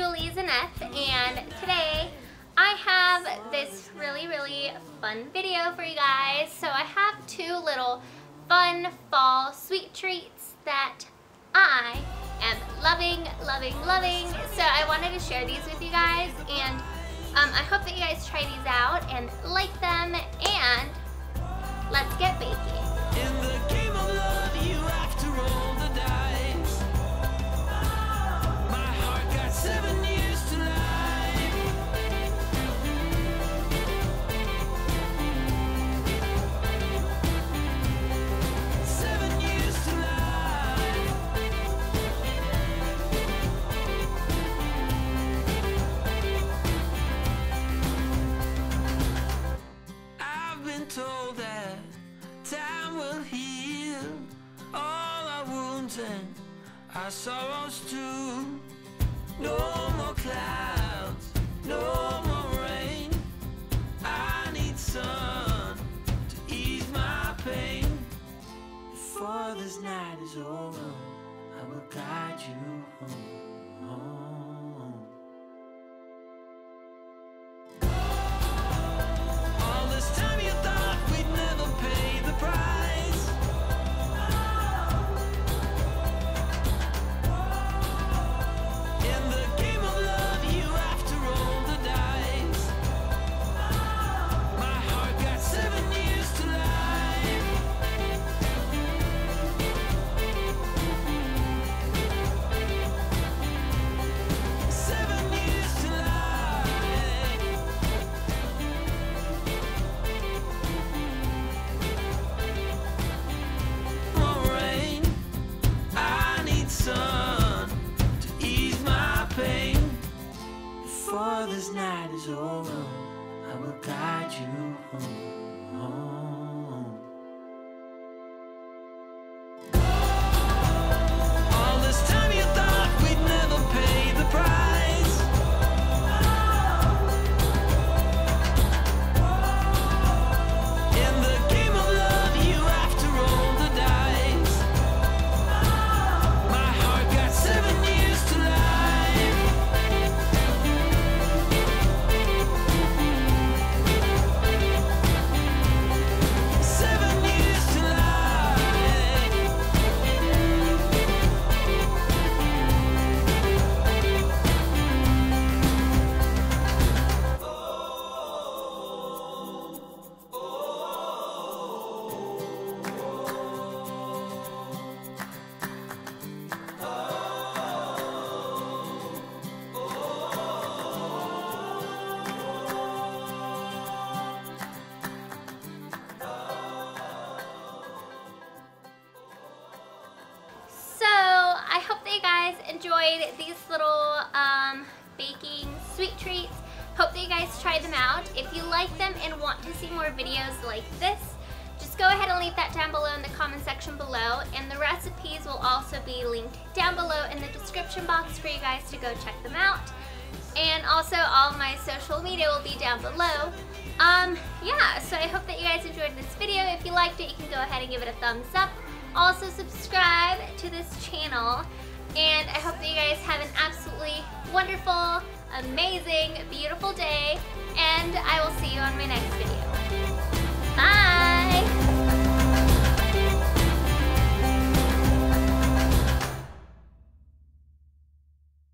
and today I have this really, really fun video for you guys. So I have two little fun fall sweet treats that I am loving, loving, loving. So I wanted to share these with you guys and um, I hope that you guys try these out and like them and let's get baking. Our sorrows too. No more clouds, no more rain. I need sun is over, guys enjoyed these little um, baking sweet treats. Hope that you guys try them out. If you like them and want to see more videos like this, just go ahead and leave that down below in the comment section below. And the recipes will also be linked down below in the description box for you guys to go check them out. And also all my social media will be down below. Um, yeah, so I hope that you guys enjoyed this video. If you liked it, you can go ahead and give it a thumbs up. Also subscribe to this channel. And I hope that you guys have an absolutely wonderful, amazing, beautiful day. And I will see you on my next video.